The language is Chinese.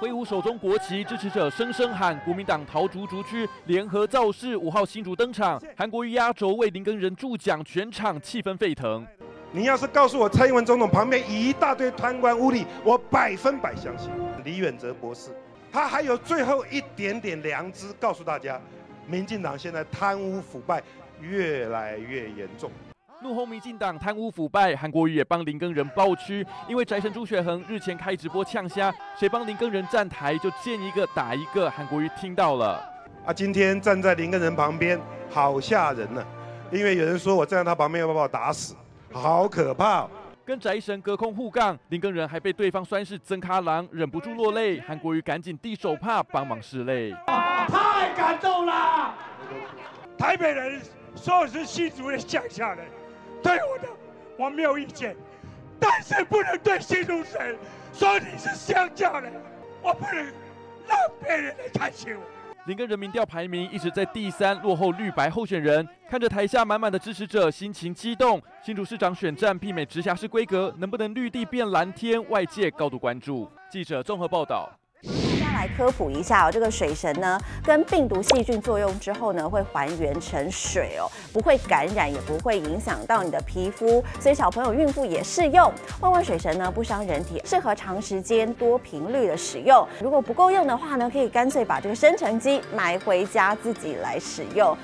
挥舞手中国旗，支持者声声喊国民党桃竹竹区联合造势五号新竹登场，韩国瑜压轴为林根人助讲，全场气氛沸腾。你要是告诉我蔡英文总统旁边一大堆贪官污吏，我百分百相信。李远哲博士，他还有最后一点点良知，告诉大家，民进党现在贪污腐败越来越严重。怒轰民进党贪污腐败，韩国瑜也帮林根人爆区，因为宅神朱雪恒日前开直播呛虾，谁帮林根人站台就见一个打一个。韩国瑜听到了，啊，今天站在林根人旁边，好吓人呢，因为有人说我站在他旁边要把我打死，好可怕。跟宅神隔空互杠，林根人还被对方酸是曾卡郎，忍不住落泪。韩国瑜赶紧递手帕帮忙拭泪，太感动了。台北人说我是新竹的乡下人。对我的我没有意见，但是不能对新竹人说你是乡下人，我不能让别人来看起我。林根人民调排名一直在第三，落后绿白候选人。看着台下满满的支持者，心情激动。新竹市长选战媲美直辖市规格，能不能绿地变蓝天？外界高度关注。记者综合报道。大家来科普一下哦，这个水神呢，跟病毒细菌作用之后呢，会还原成水哦，不会感染，也不会影响到你的皮肤，所以小朋友、孕妇也适用。万万水神呢，不伤人体，适合长时间、多频率的使用。如果不够用的话呢，可以干脆把这个生成机买回家自己来使用。